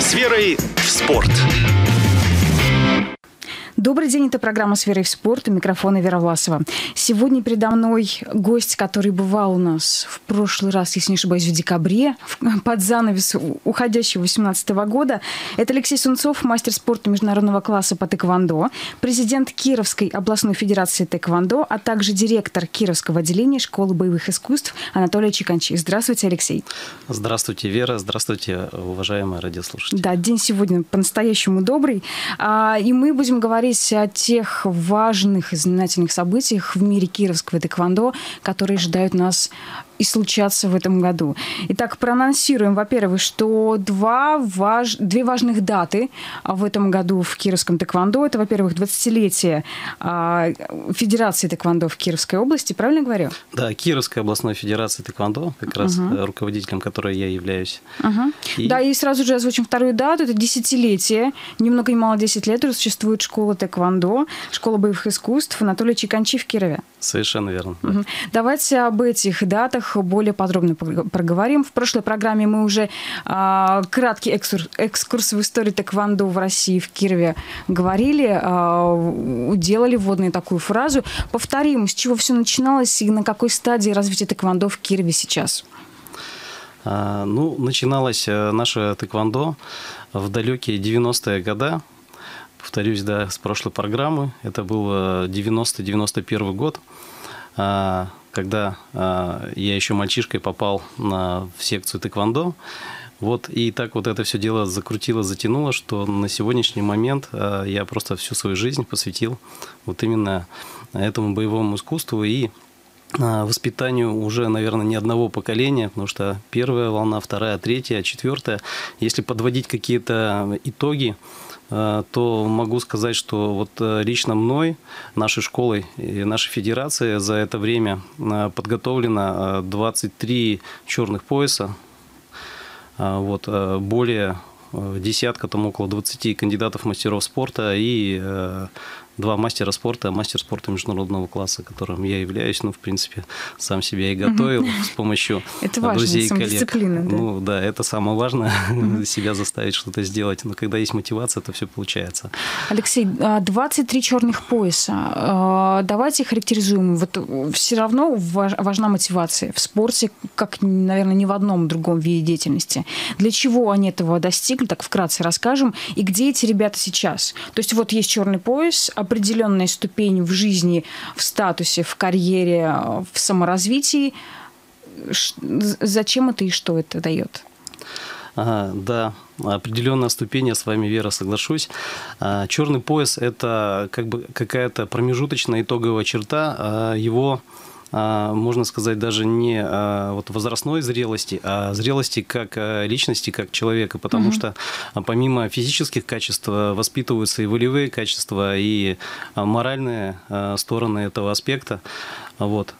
С верой в спорт. Добрый день, это программа «С верой в спорт» у микрофона Вера Власова. Сегодня передо мной гость, который бывал у нас в прошлый раз, если не ошибаюсь, в декабре, под занавес уходящего 2018 года. Это Алексей Сунцов, мастер спорта международного класса по тэквондо, президент Кировской областной федерации тэквондо, а также директор Кировского отделения школы боевых искусств Анатолий Чиканчи. Здравствуйте, Алексей. Здравствуйте, Вера. Здравствуйте, уважаемые радиослушатели. Да, день сегодня по-настоящему добрый. А, и мы будем говорить поговорить о тех важных и знаменательных событиях в мире кировского тэквондо, которые ожидают нас и случаться в этом году. Итак, проанонсируем, во-первых, что два важ... две важных даты в этом году в Кировском тэквондо. Это, во-первых, 20-летие а, Федерации тэквондо в Кировской области, правильно говорю? Да, Кировская областной федерации тэквондо, как раз угу. руководителем которой я являюсь. Угу. И... Да, и сразу же озвучим вторую дату. Это десятилетие, ни много ни мало 10 лет существует школа тэквондо, школа боевых искусств Анатолия Чиканчи в Кирове. Совершенно верно. Угу. Давайте об этих датах более подробно проговорим. В прошлой программе мы уже э, краткий экскурс, экскурс в историю тэквондо в России, в Кирове говорили, э, делали вводную такую фразу. Повторим, с чего все начиналось и на какой стадии развития тэквондо в Кирове сейчас? А, ну, начиналось э, наше тэквондо в далекие 90-е годы. Повторюсь, да, с прошлой программы. Это был 90-91 год. А, когда а, я еще мальчишкой попал в секцию тэквондо. Вот, и так вот это все дело закрутило, затянуло, что на сегодняшний момент а, я просто всю свою жизнь посвятил вот именно этому боевому искусству и воспитанию уже, наверное, не одного поколения, потому что первая волна, вторая, третья, четвертая. Если подводить какие-то итоги, Э, то могу сказать, что вот э, лично мной, нашей школой и нашей федерацией за это время э, подготовлено 23 черных пояса, вот, более десятка, там около 20 кандидатов мастеров спорта и два мастера спорта, мастер спорта международного класса, которым я являюсь, ну, в принципе, сам себя и готовил с помощью это важно, друзей и коллег. Да? Ну, да, это самое важное, себя заставить что-то сделать. Но когда есть мотивация, то все получается. Алексей, 23 а, черных пояса. А, давайте характеризуем. Вот все равно важна мотивация в спорте, как, наверное, ни в одном другом виде деятельности. Для чего они этого достигли, так вкратце расскажем. И где эти ребята сейчас? То есть вот есть черный пояс, определенная ступень в жизни, в статусе, в карьере, в саморазвитии. Зачем это и что это дает? Ага, да, определенная ступень, я с вами, Вера, соглашусь. А, Черный пояс – это как бы какая-то промежуточная итоговая черта а, его можно сказать, даже не а, вот возрастной зрелости, а зрелости как а, личности, как человека, потому угу. что помимо физических качеств воспитываются и волевые качества, и моральные стороны этого аспекта. Вот.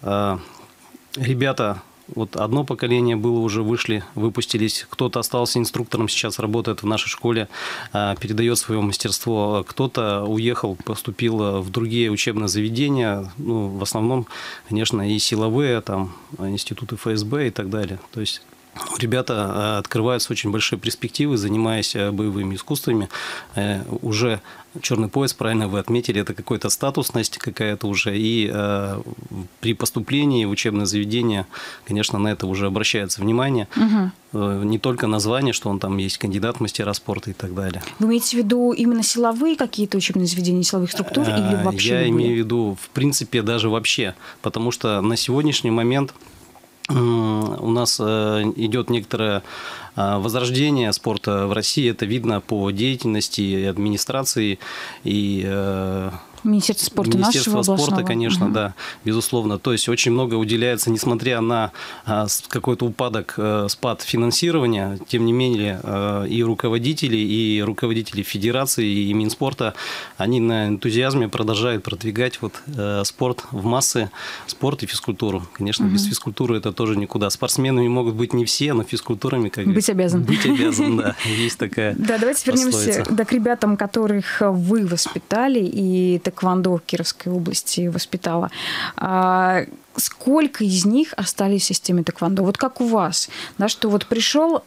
Ребята вот одно поколение было уже вышли, выпустились, кто-то остался инструктором, сейчас работает в нашей школе, а, передает свое мастерство, кто-то уехал, поступил в другие учебные заведения, ну, в основном, конечно, и силовые, там, институты ФСБ и так далее. То есть Ребята а, открываются очень большие перспективы, занимаясь а, боевыми искусствами. Э, уже черный пояс, правильно вы отметили, это какая-то статусность какая-то уже. И э, при поступлении в учебное заведение, конечно, на это уже обращается внимание. Угу. Не только название, что он там есть кандидат мастера спорта и так далее. Вы имеете в виду именно силовые какие-то учебные заведения, силовых структур или вообще? Я любые? имею в виду, в принципе, даже вообще. Потому что на сегодняшний момент у нас э, идет некоторое э, возрождение спорта в России. Это видно по деятельности администрации и э, Министерство спорта Министерство нашего спорта, областного. конечно, угу. да, безусловно. То есть очень много уделяется, несмотря на а, какой-то упадок, а, спад финансирования, тем не менее а, и руководители, и руководители федерации, и Минспорта, они на энтузиазме продолжают продвигать вот а, спорт в массы, спорт и физкультуру. Конечно, угу. без физкультуры это тоже никуда. Спортсменами могут быть не все, но физкультурами как быть обязан. Быть обязан, да. Есть такая. Да, давайте вернемся к ребятам, которых вы воспитали и тэквондо в Кировской области воспитала. А, сколько из них остались в системе тэквондо? Вот как у вас, да, что вот пришел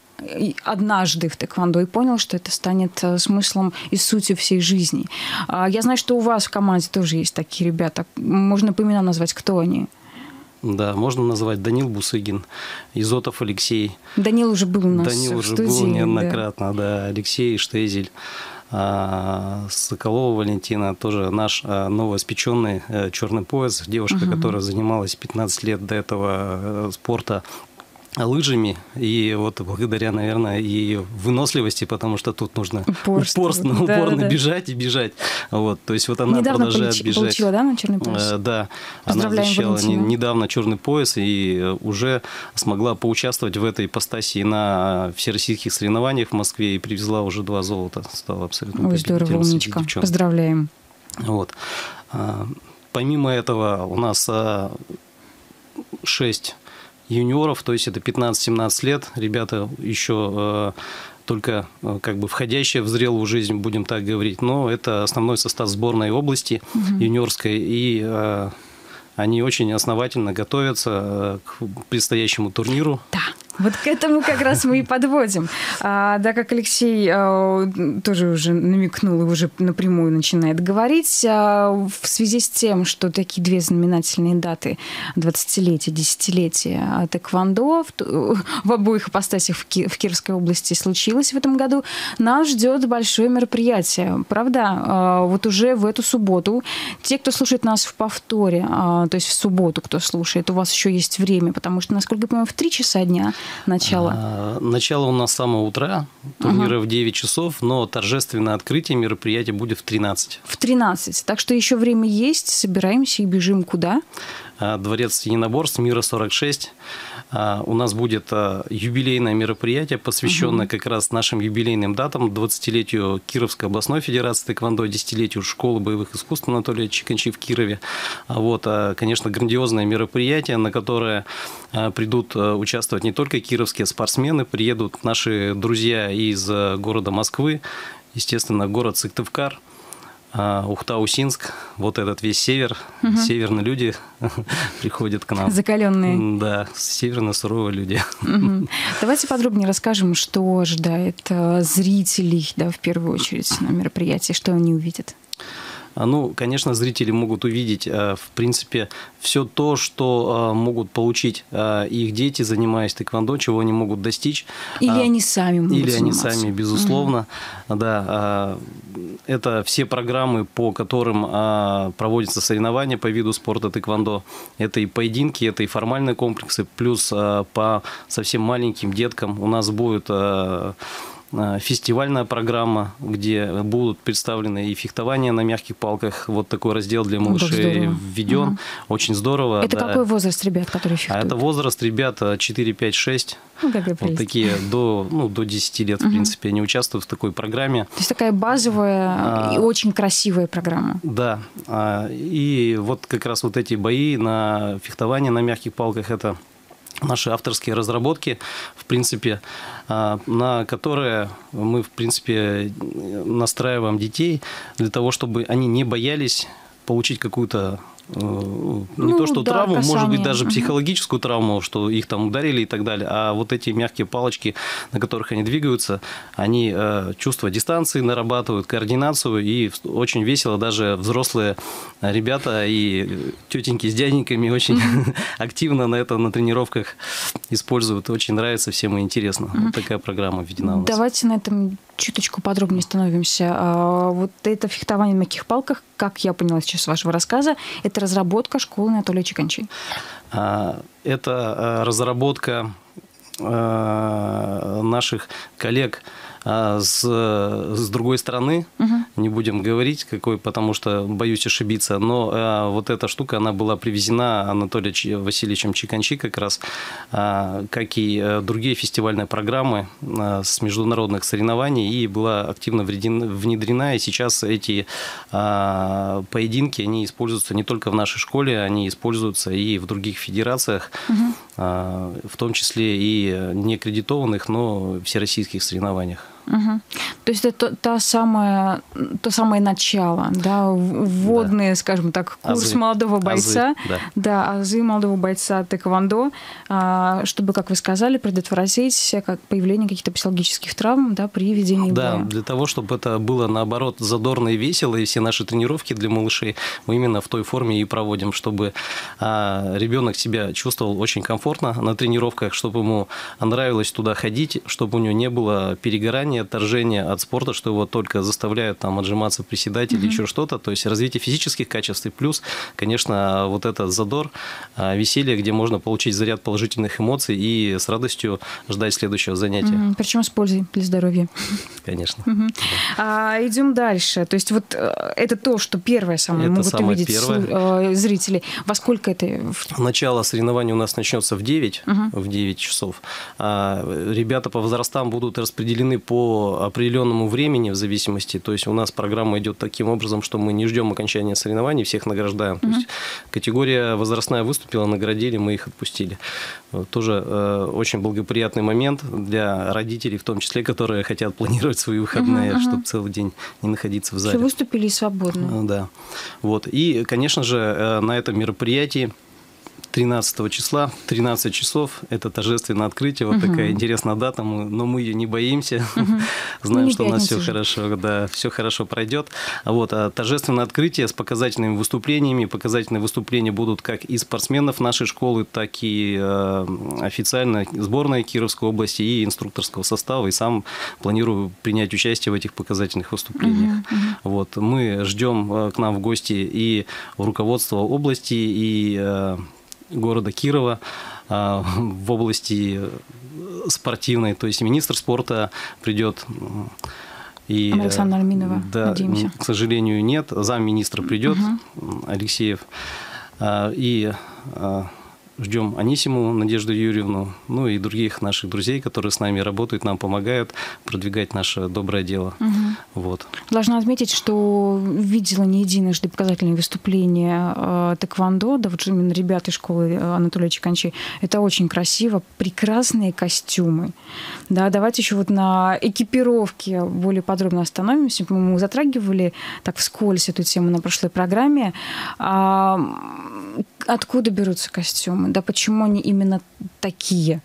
однажды в тэквондо и понял, что это станет э, смыслом и сутью всей жизни. А, я знаю, что у вас в команде тоже есть такие ребята. Можно по именам назвать, кто они? Да, можно назвать Данил Бусыгин, Изотов Алексей. Данил уже был у нас Данил в уже студии, был неоднократно, да, да Алексей Штезель. А, Соколова Валентина, тоже наш а, новоиспеченный э, черный пояс, девушка, угу. которая занималась 15 лет до этого э, спорта лыжами, и вот благодаря, наверное, и выносливости, потому что тут нужно Упорство, упорно, да, упорно да. бежать и бежать. Вот, то есть вот она недавно продолжает получ, бежать. получила, да, на черный пояс? Э, да, она защищала не, недавно черный пояс и уже смогла поучаствовать в этой ипостаси на всероссийских соревнованиях в Москве и привезла уже два золота. Стала абсолютно Ой, здорово, умничка. Поздравляем. Вот. А, помимо этого у нас а, шесть юниоров, то есть это 15-17 лет, ребята еще э, только э, как бы входящие в зрелую жизнь, будем так говорить, но это основной состав сборной области угу. юниорской, и э, они очень основательно готовятся к предстоящему турниру. Да. Вот к этому как раз мы и подводим. А, да, как Алексей а, тоже уже намекнул и уже напрямую начинает говорить, а, в связи с тем, что такие две знаменательные даты 20-летия, 10-летия тэквондо в, в обоих апостасиях в, Ки, в Кировской области случилось в этом году, нас ждет большое мероприятие. Правда, а, вот уже в эту субботу те, кто слушает нас в повторе, а, то есть в субботу, кто слушает, у вас еще есть время, потому что, насколько я понимаю, в 3 часа дня начало? А, начало у нас с самого утра, турнира угу. в 9 часов, но торжественное открытие мероприятия будет в 13. В 13. Так что еще время есть, собираемся и бежим куда? А, Дворец единоборств Мира 46. А, у нас будет а, юбилейное мероприятие, посвященное угу. как раз нашим юбилейным датам, 20-летию Кировской областной федерации тэквондо, 10-летию школы боевых искусств Анатолия Чиканчи в Кирове. Вот, конечно, грандиозное мероприятие, на которое придут участвовать не только кировские спортсмены, приедут наши друзья из города Москвы, естественно, город Сыктывкар – а, Ухта-Усинск, вот этот весь север, угу. северные люди приходят к нам. Закаленные. Да, северно-суровые люди. Угу. Давайте подробнее расскажем, что ожидает э, зрителей, да, в первую очередь на мероприятии, что они увидят. А, ну, конечно, зрители могут увидеть, э, в принципе, все то, что э, могут получить э, их дети, занимаясь тэквондо, чего они могут достичь. Или а, они сами могут Или заниматься. они сами, безусловно. Угу. Да, это все программы, по которым проводятся соревнования по виду спорта тэквондо. Это и поединки, это и формальные комплексы, плюс по совсем маленьким деткам у нас будет фестивальная программа, где будут представлены и фехтование на мягких палках. Вот такой раздел для малышей введен. Угу. Очень здорово. Это да. какой возраст ребят, которые фехтуют? А это возраст ребят 4, 5, 6. Ну, вот такие до, ну, до 10 лет, в принципе, они участвуют в такой программе. То есть такая базовая а, и очень красивая программа. Да. А, и вот как раз вот эти бои на фехтование на мягких палках, это наши авторские разработки, в принципе, а, на которые мы, в принципе, настраиваем детей для того, чтобы они не боялись получить какую-то не ну, то, что да, травму, касание. может быть, даже психологическую травму, что их там ударили и так далее, а вот эти мягкие палочки, на которых они двигаются, они э, чувство дистанции нарабатывают, координацию, и очень весело даже взрослые ребята и тетеньки с дяденьками очень активно на это на тренировках используют. Очень нравится всем и интересно. Вот такая программа введена у нас. Давайте на этом чуточку подробнее становимся. А, вот это фехтование на мягких палках, как я поняла сейчас вашего рассказа, это разработка школы Анатолия Чеканчи. А, это а, разработка наших коллег а с, с другой стороны, угу. не будем говорить какой, потому что боюсь ошибиться, но а, вот эта штука, она была привезена Анатолием Васильевичем Чиканчи как раз, а, как и э, другие фестивальные программы а, с международных соревнований, и была активно внедрена, и сейчас эти а, поединки, они используются не только в нашей школе, они используются и в других федерациях, угу. а, в том числе и не аккредитованных, но всероссийских соревнованиях. Угу. То есть это та самая, то самое начало, да, вводные, да. скажем так, курс азы. молодого бойца, азы, да. да, азы молодого бойца тэквондо, а, чтобы, как вы сказали, предотвратить как появление каких-то психологических травм, да, при ведении да, боя. для того, чтобы это было, наоборот, задорно и весело, и все наши тренировки для малышей мы именно в той форме и проводим, чтобы а, ребенок себя чувствовал очень комфортно на тренировках, чтобы ему нравилось туда ходить, чтобы у него не было перегорания, отторжения от спорта, что его только заставляют там отжиматься, приседать mm-hmm. или еще что-то. То есть развитие физических качеств и плюс, конечно, вот этот задор, а, веселье, где можно получить заряд положительных эмоций и с радостью ждать следующего занятия. Mm-hmm. Причем с пользой для здоровья. Конечно. Mm-hmm. Да. А, идем дальше. То есть вот э, это то, что первое самое это могут самое увидеть первое. Э, зрители. Во сколько это? Начало соревнований у нас начнется в 9, угу. в 9 часов. А ребята по возрастам будут распределены по определенному времени в зависимости. То есть у нас программа идет таким образом, что мы не ждем окончания соревнований, всех награждаем. То есть категория возрастная выступила, наградили, мы их отпустили. Тоже э, очень благоприятный момент для родителей, в том числе, которые хотят планировать свои выходные, угу, чтобы целый день не находиться в зале. Все выступили свободно. Да. Вот. И, конечно же, э, на этом мероприятии 13 числа, 13 часов, это торжественное открытие, вот угу. такая интересная дата, но мы ее не боимся, угу. знаем, что у нас все хорошо, да, все хорошо пройдет. Вот, а торжественное открытие с показательными выступлениями, показательные выступления будут как и спортсменов нашей школы, так и э, официально сборной Кировской области и инструкторского состава, и сам планирую принять участие в этих показательных выступлениях. Угу, угу. Вот, мы ждем э, к нам в гости и руководство области, и э, города Кирова а, в области спортивной, то есть министр спорта придет. И, Александра Арминова, да, надеемся. К сожалению, нет. Замминистра придет, угу. Алексеев. А, и а, ждем Анисиму Надежду Юрьевну, ну и других наших друзей, которые с нами работают, нам помогают продвигать наше доброе дело. Угу. Вот. Должна отметить, что видела не единожды показательные выступления э, тэквондо, да вот именно ребята из школы э, Анатолия Чеканчи. Это очень красиво, прекрасные костюмы. Да, давайте еще вот на экипировке более подробно остановимся. Мы затрагивали так вскользь эту тему на прошлой программе. А, откуда берутся костюмы? Да почему они именно такие?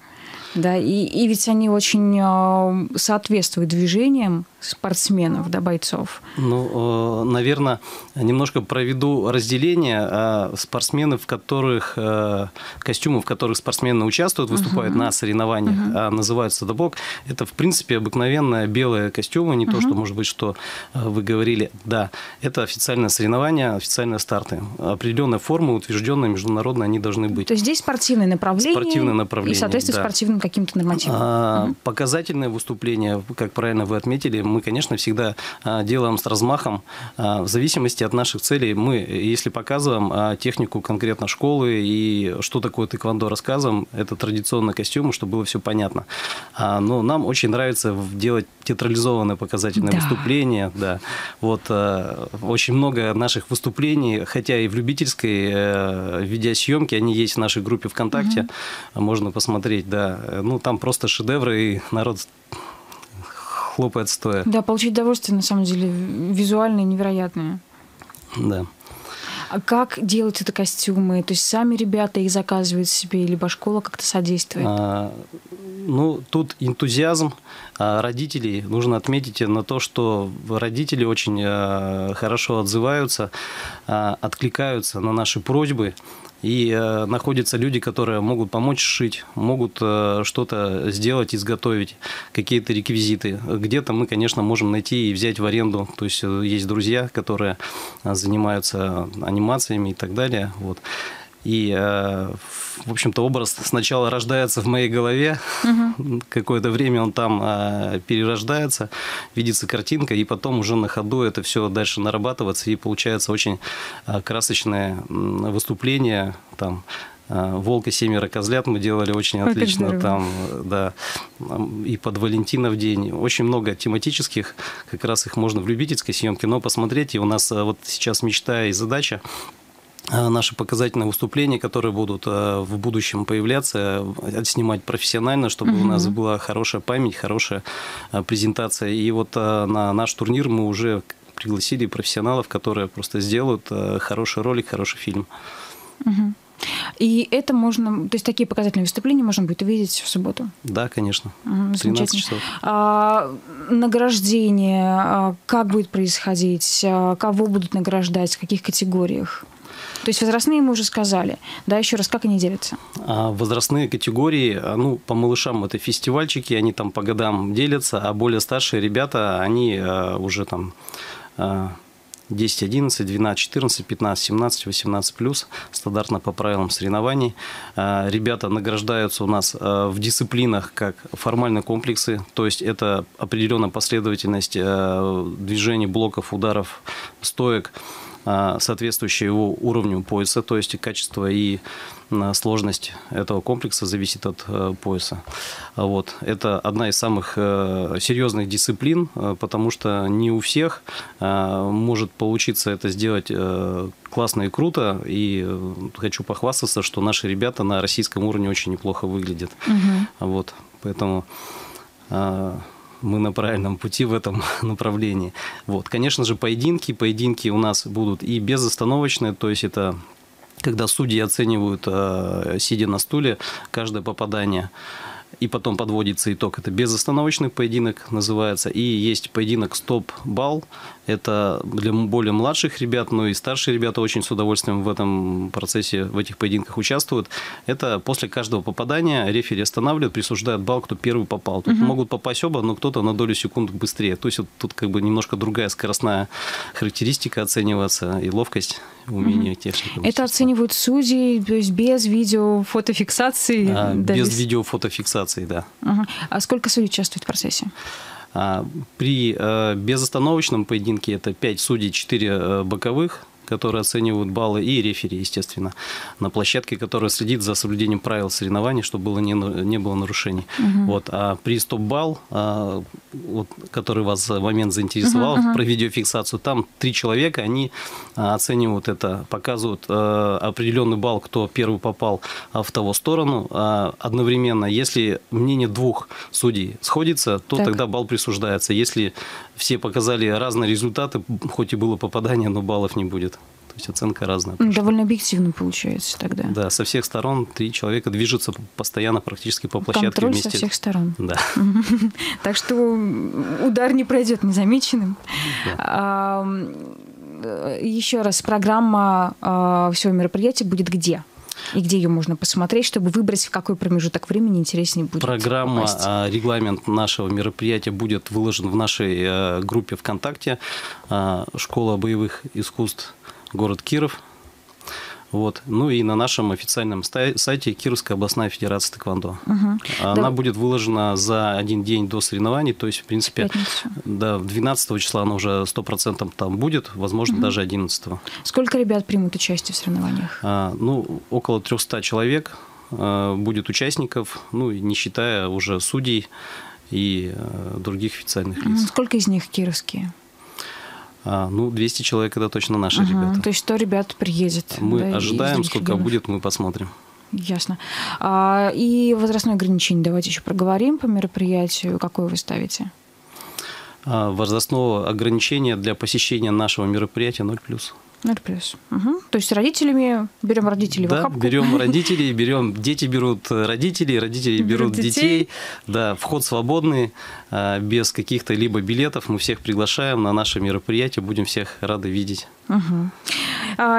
Да, и, и ведь они очень э, соответствуют движениям спортсменов, да, бойцов? Ну, наверное, немножко проведу разделение а, спортсменов, в которых э, костюмы, в которых спортсмены участвуют, выступают uh-huh. на соревнованиях, uh-huh. а называются дабок. Это, в принципе, обыкновенные белые костюмы, не uh-huh. то, что, может быть, что э, вы говорили. Да, это официальное соревнование, официальные старты. Определенная форма, утвержденная международно, они должны быть. То есть здесь спортивное направление. Спортивное направление, И, соответственно, да. спортивным каким-то нормативам. А, uh-huh. Показательное выступление, как правильно вы отметили, мы, конечно, всегда а, делаем с размахом. А, в зависимости от наших целей мы, если показываем а, технику конкретно школы и что такое тэквондо рассказываем, это традиционные костюмы, чтобы было все понятно. Но нам очень нравится делать театрализованные показательные да. выступления. Да. Вот, очень много наших выступлений, хотя и в любительской э, видеосъемке, они есть в нашей группе ВКонтакте, угу. можно посмотреть, да. Ну, там просто шедевры, и народ хлопает стоя. Да, получить удовольствие, на самом деле, визуальное невероятное. Да. А как делают это костюмы? То есть сами ребята их заказывают себе, либо школа как-то содействует? А, ну, тут энтузиазм родителей. Нужно отметить на то, что родители очень а, хорошо отзываются, а, откликаются на наши просьбы. И э, находятся люди, которые могут помочь шить, могут э, что-то сделать, изготовить, какие-то реквизиты. Где-то мы, конечно, можем найти и взять в аренду. То есть э, есть друзья, которые занимаются анимациями и так далее. Вот. И, э, в общем-то, образ сначала рождается в моей голове, угу. какое-то время он там э, перерождается, видится картинка, и потом уже на ходу это все дальше нарабатывается, и получается очень э, красочное выступление там Волк и семеро козлят мы делали очень отлично. Там, да, и под Валентинов день. Очень много тематических, как раз их можно в любительской съемке, но посмотреть. И у нас вот сейчас мечта и задача наши показательные выступления, которые будут в будущем появляться, снимать профессионально, чтобы угу. у нас была хорошая память, хорошая презентация. И вот на наш турнир мы уже пригласили профессионалов, которые просто сделают хороший ролик, хороший фильм. Угу. И это можно, то есть такие показательные выступления можно будет увидеть в субботу? Да, конечно. 13 часов. А, награждение, а, как будет происходить, а, кого будут награждать, в каких категориях? То есть возрастные мы уже сказали. Да, еще раз, как они делятся? А, возрастные категории, ну, по малышам это фестивальчики, они там по годам делятся, а более старшие ребята, они уже там 10, 11, 12, 14, 15, 17, 18 плюс, стандартно по правилам соревнований. А, ребята награждаются у нас а, в дисциплинах как формальные комплексы, то есть это определенная последовательность а, движений, блоков, ударов, стоек, соответствующая его уровню пояса, то есть качество и сложность этого комплекса зависит от э, пояса. Вот. Это одна из самых э, серьезных дисциплин, э, потому что не у всех может получиться это сделать классно и круто. И хочу похвастаться, что наши ребята на российском уровне очень неплохо выглядят. Угу. Вот. Поэтому мы на правильном пути в этом направлении. Вот. Конечно же, поединки. Поединки у нас будут и безостановочные, то есть это когда судьи оценивают, э, сидя на стуле, каждое попадание и потом подводится итог. Это безостановочный поединок называется. И есть поединок стоп-балл. Это для более младших ребят, но и старшие ребята очень с удовольствием в этом процессе, в этих поединках участвуют. Это после каждого попадания рефери останавливает, присуждает балл, кто первый попал. Тут угу. могут попасть оба, но кто-то на долю секунд быстрее. То есть вот тут как бы немножко другая скоростная характеристика оценивается и ловкость, умение угу. техники. Это оценивают судьи, то есть без видео, фотофиксации? А, без видео, фотофиксации, да. Угу. А сколько судей участвует в процессе? А, при э, безостановочном поединке это 5 судей, 4 э, боковых, которые оценивают баллы, и рефери, естественно, на площадке, которая следит за соблюдением правил соревнований, чтобы было не, не было нарушений. Угу. Вот. А при стоп-балл, а, вот, который вас в момент заинтересовал, угу, про видеофиксацию, там три человека, они а, оценивают это, показывают а, определенный балл, кто первый попал в того сторону. А, одновременно, если мнение двух судей сходится, то так. тогда балл присуждается. Если все показали разные результаты, хоть и было попадание, но баллов не будет. Есть оценка разная. Довольно объективно получается тогда. Да, со всех сторон три человека движутся постоянно практически по площадке Контроль вместе. со всех сторон. Да. Так что удар не пройдет незамеченным. Еще раз, программа а, всего мероприятия будет где? и где ее можно посмотреть, чтобы выбрать, в какой промежуток времени интереснее будет Программа, попасть. А, регламент нашего мероприятия будет выложен в нашей э, группе ВКонтакте а, «Школа боевых искусств. Город Киров». Вот. Ну и на нашем официальном сайте Кировская областная федерация тэквондо. Угу. Она да. будет выложена за один день до соревнований, то есть, в принципе, да, 12 числа она уже 100% там будет, возможно, угу. даже 11. Сколько ребят примут участие в соревнованиях? А, ну, около 300 человек а, будет участников, ну, не считая уже судей и а, других официальных лиц. Сколько из них кировские? А, ну, 200 человек это точно наши угу, ребята. То есть 100 ребят приедет. Мы да, ожидаем, сколько регионов. будет, мы посмотрим. Ясно. А, и возрастное ограничение давайте еще проговорим по мероприятию. Какое вы ставите? А, возрастного ограничения для посещения нашего мероприятия 0+. 0 плюс. Угу. То есть родителями берем родителей да, в охапку? берем родителей, берем дети берут родителей, родители берут, берут детей. детей. Да, вход свободный, а, без каких-то либо билетов. Мы всех приглашаем на наше мероприятие, будем всех рады видеть. Угу.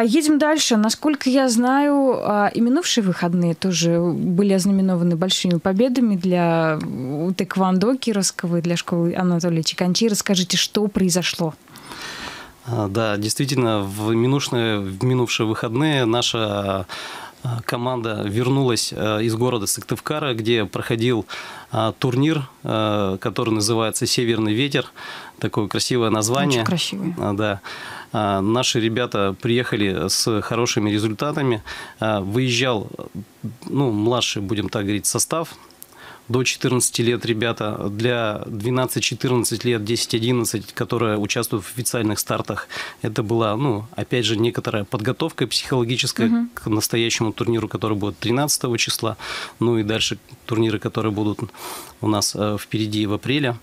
Едем дальше. Насколько я знаю, а, и минувшие выходные тоже были ознаменованы большими победами для тэквондо Кировского и для школы Анатолия Чиканчи. Расскажите, что произошло? А, да, действительно, в минувшие, в минувшие выходные наша а, команда вернулась а, из города Сыктывкара, где проходил турнир, который называется «Северный ветер». Такое красивое название. Очень красивое. Да. Наши ребята приехали с хорошими результатами. Выезжал, ну, младший, будем так говорить, состав до 14 лет ребята, для 12-14 лет, 10-11, которые участвуют в официальных стартах, это была, ну, опять же, некоторая подготовка психологическая угу. к настоящему турниру, который будет 13 числа, ну и дальше турниры, которые будут у нас э, впереди в апреле.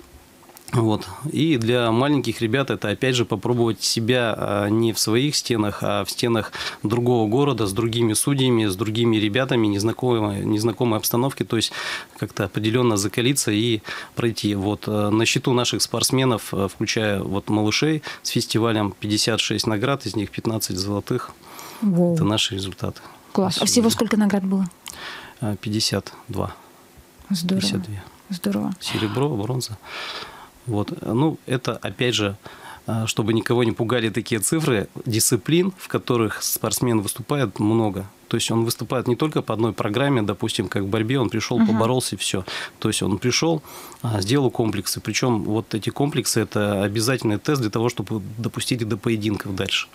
Вот. И для маленьких ребят это опять же попробовать себя а, не в своих стенах, а в стенах другого города с другими судьями, с другими ребятами, незнакомой, незнакомой обстановки, то есть как-то определенно закалиться и пройти. Вот. Э, на счету наших спортсменов, э, включая вот малышей, с фестивалем 56 наград, из них 15 золотых. Воу. Это наши результаты. Класс. А всего сколько наград было? 52. Здорово. 52. Здорово. Серебро, бронза. Вот. Ну, это, опять же, а, чтобы никого не пугали такие цифры, дисциплин, в которых спортсмен выступает, много. То есть он выступает не только по одной программе, допустим, как в борьбе, он пришел, uh-huh. поборолся и все. То есть он пришел, а, сделал комплексы. Причем вот эти комплексы это обязательный тест для того, чтобы допустить до поединков дальше.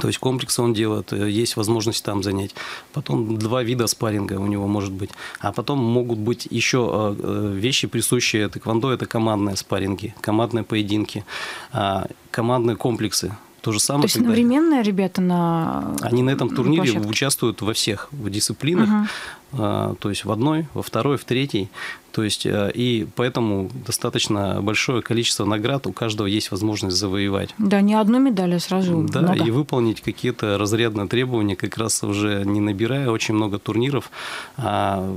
То есть комплексы он делает, э, есть возможность там занять. Потом два вида спарринга у него может быть. А потом могут быть еще э, э, вещи, присущие тэквондо, это командные спарринги, командные поединки, а, командные комплексы. То же самое. То есть одновременно ребята на Они на этом турнире площадке. участвуют во всех в дисциплинах, угу. То есть в одной, во второй, в третьей. То есть э, и поэтому достаточно большое количество наград у каждого есть возможность завоевать. Да, не одну медаль, а сразу Да, много. и выполнить какие-то разрядные требования, как раз уже не набирая очень много турниров, а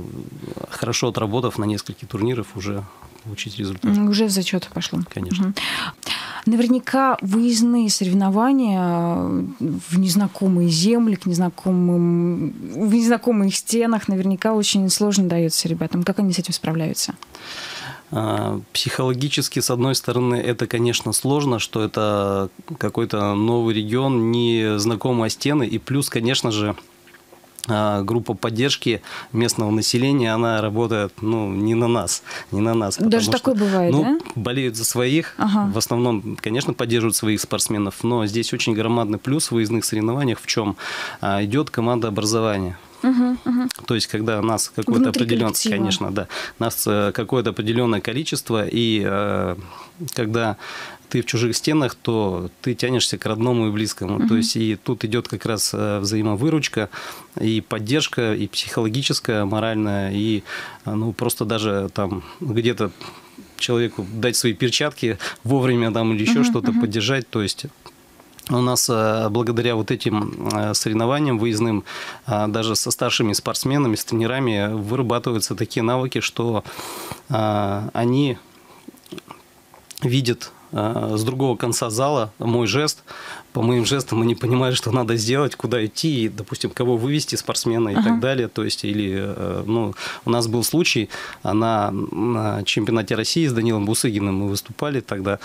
хорошо отработав на несколько турниров уже получить результат. Уже в зачет пошло. Конечно. Угу. Наверняка выездные соревнования э, в незнакомые земли, к незнакомым, в незнакомых стенах наверняка очень сложно дается ребятам. Как они с этим справляются? А, психологически, с одной стороны, это, конечно, сложно, что это какой-то новый регион, незнакомые стены, и плюс, конечно же, группа поддержки местного населения, она работает, ну, не на нас, не на нас. Даже такое что, бывает, ну, да? болеют за своих, ага. в основном, конечно, поддерживают своих спортсменов, но здесь очень громадный плюс в выездных соревнованиях в чем? А, идет команда образования. Угу, угу. То есть, когда нас какое-то определенное, конечно, да, нас э, какое-то определенное количество, и э, когда ты в чужих стенах, то ты тянешься к родному и близкому. Mm-hmm. То есть и тут идет как раз э, взаимовыручка и поддержка, и психологическая, моральная, и э, ну, просто даже там где-то человеку дать свои перчатки вовремя там или еще mm-hmm. что-то mm-hmm. поддержать. То есть у нас э, благодаря вот этим соревнованиям выездным, даже со старшими спортсменами, с тренерами вырабатываются такие навыки, что они видят с другого конца зала мой жест. По моим жестам они понимают, что надо сделать, куда идти, и, допустим, кого вывести спортсмена и ага. так далее. То есть, или, э, ну, у нас был случай на, на чемпионате России с Данилом Бусыгиным мы выступали тогда.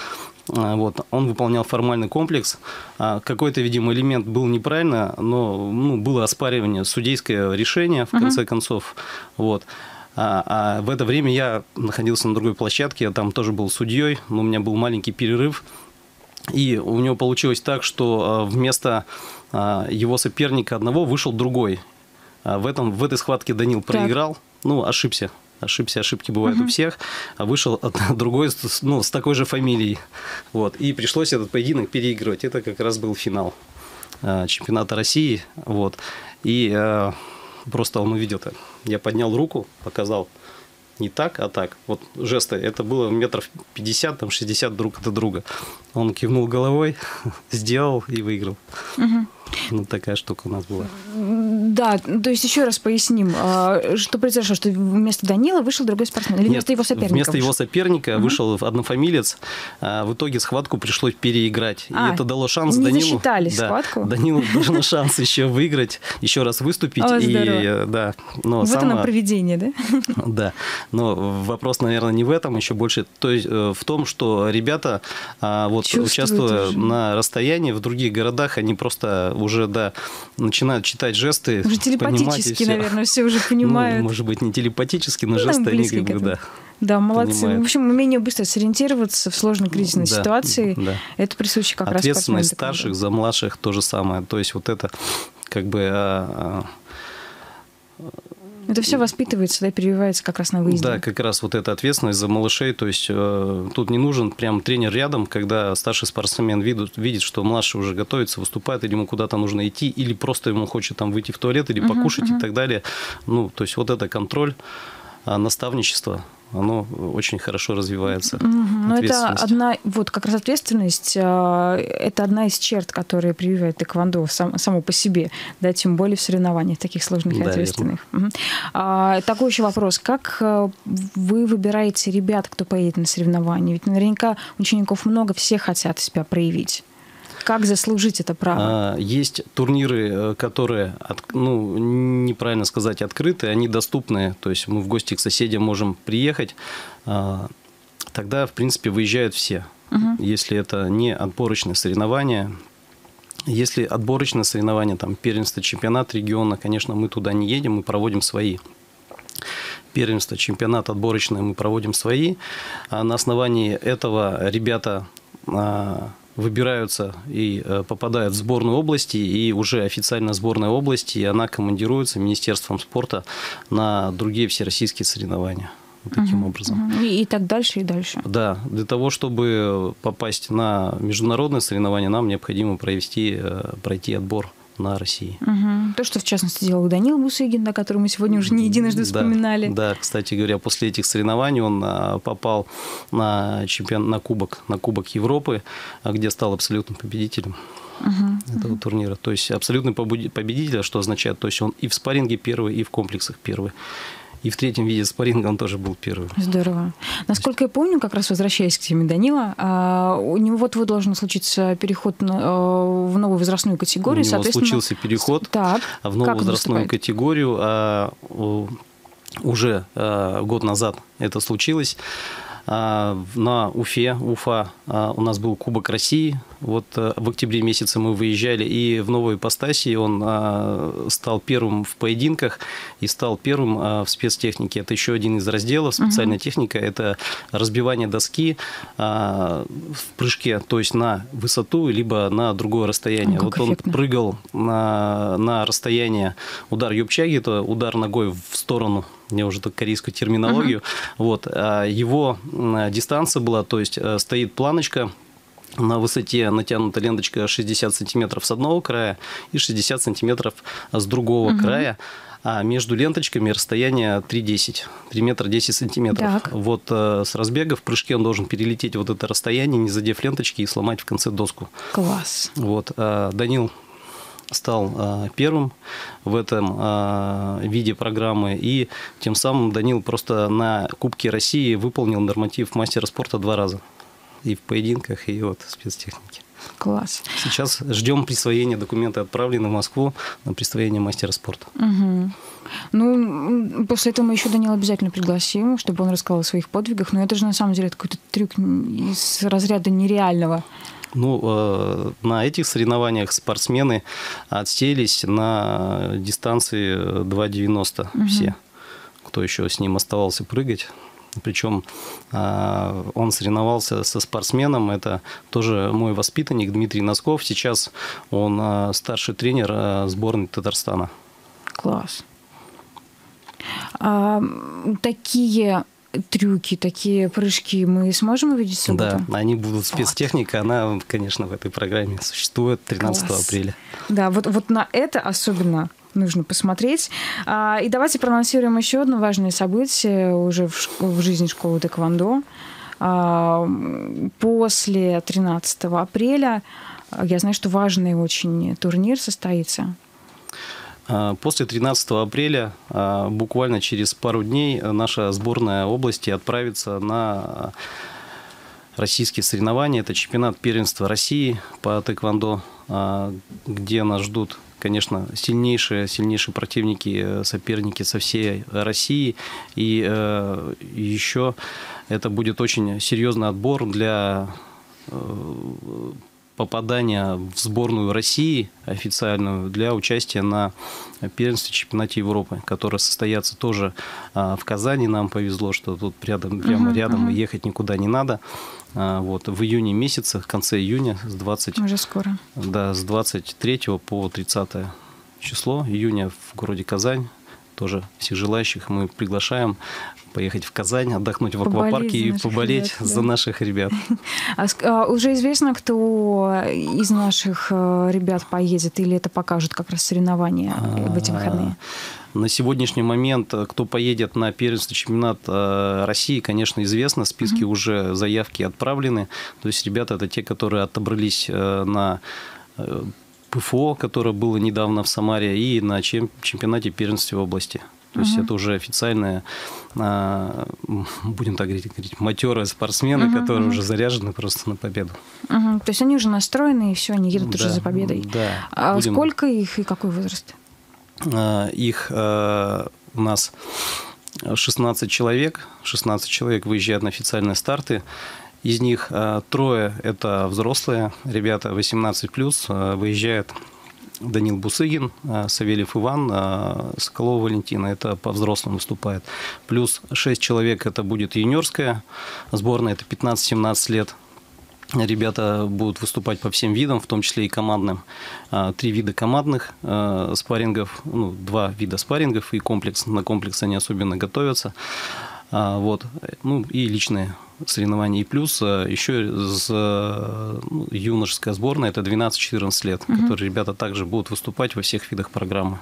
А, вот, он выполнял формальный комплекс. А, какой-то, видимо, элемент был неправильно, но ну, было оспаривание судейское решение, в конце ага. концов. Вот. А, а в это время я находился на другой площадке, я там тоже был судьей, но у меня был маленький перерыв. И у него получилось так, что а, вместо его соперника одного вышел другой. В, этом, в этой схватке Данил проиграл, так. ну, ошибся. Ошибся, ошибки бывают угу. у всех. А вышел другой, ну, с такой же фамилией. Вот. И пришлось этот поединок переигрывать. Это как раз был финал чемпионата России. Вот. И Просто он увидел это. Я поднял руку, показал не так, а так. Вот жесты. Это было метров 50, там 60 друг от друга. Он кивнул головой, сделал и выиграл. Угу. Ну, такая штука у нас была. Да, то есть еще раз поясним, а, что произошло, что вместо Данила вышел другой спортсмен, или вместо Нет, его соперника? Вместо вышел? его соперника угу. вышел однофамилец, а в итоге схватку пришлось переиграть. А, и это дало шанс не Данилу... засчитали да, схватку? Данилу дал шанс еще выиграть, еще раз выступить. О, и, да, но вот само... оно проведение, да? Да, но вопрос, наверное, не в этом, еще больше то есть, э, в том, что ребята, а, вот, участвуя уже. на расстоянии в других городах, они просто уже, да, начинают читать жесты. Уже телепатически, наверное, все уже понимают. Ну, может быть, не телепатически, но ну, жесты они как бы, да. Да, молодцы. Понимают. В общем, умение быстро сориентироваться в сложной кризисной да, ситуации, да. это присуще как Ответственность раз Ответственность старших за младших то же самое. То есть вот это как бы а, а, Это все воспитывается, да, перевивается как раз на выезде. Да, как раз вот эта ответственность за малышей. То есть э, тут не нужен прям тренер рядом, когда старший спортсмен видит, видит, что младший уже готовится, выступает, или ему куда-то нужно идти, или просто ему хочет там выйти в туалет, или покушать uh-huh, uh-huh. и так далее. Ну, то есть вот это контроль, а, наставничество, оно очень хорошо развивается. Но это одна, вот как раз ответственность, а, это одна из черт, которые прививает тэквондо сам, само по себе, да, тем более в соревнованиях таких сложных и да, ответственных. Угу. А, такой еще вопрос. Как а, вы выбираете ребят, кто поедет на соревнования? Ведь наверняка учеников много, все хотят себя проявить. Как заслужить это право? А, есть турниры, э, которые, ну, неправильно сказать, открыты, они доступны. То есть мы в гости к соседям можем приехать. А, тогда, в принципе, выезжают все. Угу. Если это не отборочное соревнование, если отборочное соревнование, там, первенство, чемпионат региона, конечно, мы туда не едем, мы проводим свои первенство, чемпионат отборочное мы проводим свои. А на основании этого ребята выбираются и э, попадают в сборную области, и уже официально сборная области, и она командируется Министерством спорта на другие всероссийские соревнования. Таким угу, образом. Угу. И, и так дальше, и дальше. Да, для того, чтобы попасть на международное соревнование, нам необходимо провести, э, пройти отбор на России. Угу. То, что в частности делал Данил Бусыгин, на который мы сегодня уже не единожды вспоминали. Да, да, кстати говоря, после этих соревнований он а, попал на чемпион, на кубок, на кубок Европы, а, где стал абсолютным победителем угу, этого угу. турнира. То есть абсолютный победитель, что означает, то есть он и в спарринге первый, и в комплексах первый. И в третьем виде спарринга он тоже был первым. Здорово. Насколько я помню, как раз возвращаясь к теме Данила, а, у него вот-вот должен случиться переход э, в новую возрастную категорию. У него случился переход так, в новую возрастную категорию. А, уже а, год назад это случилось. На Уфе, Уфа, у нас был Кубок России, вот э, в октябре месяце мы выезжали, и в новой ипостаси он а, стал первым в поединках и стал первым а, в спецтехнике. Это еще один из разделов. Специальная угу. техника – это разбивание доски а, в прыжке, то есть на высоту, либо на другое расстояние. О, вот он эффектно. прыгал на, на расстояние удар юбчаги, это удар ногой в сторону мне уже так корейскую терминологию. Uh-huh. Вот, его дистанция была, то есть э, стоит планочка, на высоте натянута ленточка 60 сантиметров с одного края и 60 сантиметров с другого угу. края. А между ленточками расстояние 3,10, 3 метра 10 сантиметров. Так. Вот э, с разбега в прыжке он должен перелететь вот это расстояние, не задев ленточки и сломать в конце доску. Класс. Вот. Э, Данил стал э, первым в этом э, виде программы. И тем самым Данил просто на Кубке России выполнил норматив мастера спорта два раза и в поединках, и вот в спецтехнике. Класс. Сейчас ждем присвоения документа, отправлены в Москву на присвоение мастера спорта. Угу. Ну, после этого мы еще Данила обязательно пригласим, чтобы он рассказал о своих подвигах. Но это же на самом деле какой-то трюк из разряда нереального. Ну, э, на этих соревнованиях спортсмены отселись на дистанции 2,90 угу. все, кто еще с ним оставался прыгать. Причем а, он соревновался со спортсменом. Это тоже мой воспитанник Дмитрий Носков. Сейчас он а, старший тренер сборной Татарстана. Класс. А, такие трюки, такие прыжки мы сможем увидеть в Да, они будут спецтехника, вот. она, конечно, в этой программе существует 13 Класс. апреля. Да, вот, вот на это особенно нужно посмотреть. А, и давайте проанонсируем еще одно важное событие уже в, в жизни школы Тэквондо. А, после 13 апреля я знаю, что важный очень турнир состоится. А, после 13 апреля, буквально через пару дней, наша сборная области отправится на российские соревнования. Это чемпионат первенства России по тэквондо, где нас ждут конечно, сильнейшие, сильнейшие противники, э, соперники со всей России. И э, еще это будет очень серьезный отбор для э, попадания в сборную России официальную для участия на первенстве чемпионате Европы, которое состоятся тоже а, в Казани. Нам повезло, что тут рядом, прямо uh-huh, рядом, uh-huh. ехать никуда не надо. А, вот, в июне месяце, в конце июня, с 20... Уже скоро. Да, с 23 по 30 число июня в городе Казань тоже всех желающих мы приглашаем поехать в Казань, отдохнуть в аквапарке и поболеть ребят, за да. наших ребят. А, а, уже известно, кто из наших э, ребят поедет, или это покажут как раз соревнования в эти выходные? На сегодняшний момент, э, кто поедет на первенство чемпионат э, России, конечно, известно, списки mm-hmm. уже заявки отправлены. То есть ребята это те, которые отобрались на ПФО, которое было недавно в Самаре, и на чемпионате первенства области. То есть это уже официальные, а, будем так говорить, матерые спортсмены, угу, которые угу. уже заряжены просто на победу. Угу. То есть они уже настроены, и все, они едут да, уже за победой. Да. А будем... сколько их и какой возраст? А, их а, у нас 16 человек. 16 человек выезжают на официальные старты. Из них трое – это взрослые ребята, 18+, выезжают Данил Бусыгин, э, Савельев Иван, э, Соколова Валентина. Это по взрослым выступает. Плюс 6 человек это будет юниорская сборная, это 15-17 лет. Ребята будут выступать по всем видам, в том числе и командным. Э, три вида командных спаррингов, ну, два вида спаррингов и комплекс. На комплекс они особенно готовятся. Вот. Ну, и личные соревнований. И плюс э, еще с ну, юношеская сборная, это 12-14 лет, угу. которые ребята также будут выступать во всех видах программы.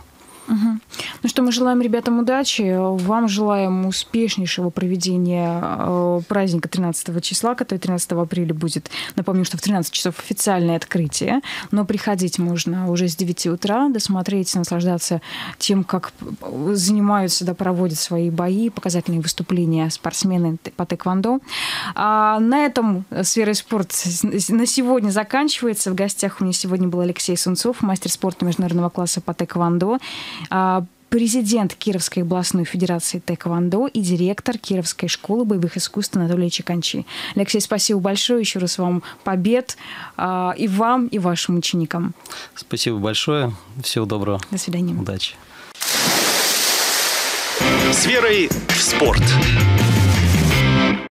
Угу. Ну что, мы желаем ребятам удачи, вам желаем успешнейшего проведения э, праздника 13 числа, который 13 апреля будет. Напомню, что в 13 часов официальное открытие, но приходить можно уже с 9 утра, досмотреть, наслаждаться тем, как занимаются, да, проводят свои бои, показательные выступления спортсмены по тэквондо. А на этом сфера спорт на сегодня заканчивается. В гостях у меня сегодня был Алексей Сунцов, мастер спорта международного класса по тэквондо. Президент Кировской областной федерации тэквондо и директор Кировской школы боевых искусств Анатолий Чеканчи. Алексей, спасибо большое. Еще раз вам побед а, и вам, и вашим ученикам. Спасибо большое. Всего доброго. До свидания. Удачи. С верой в спорт.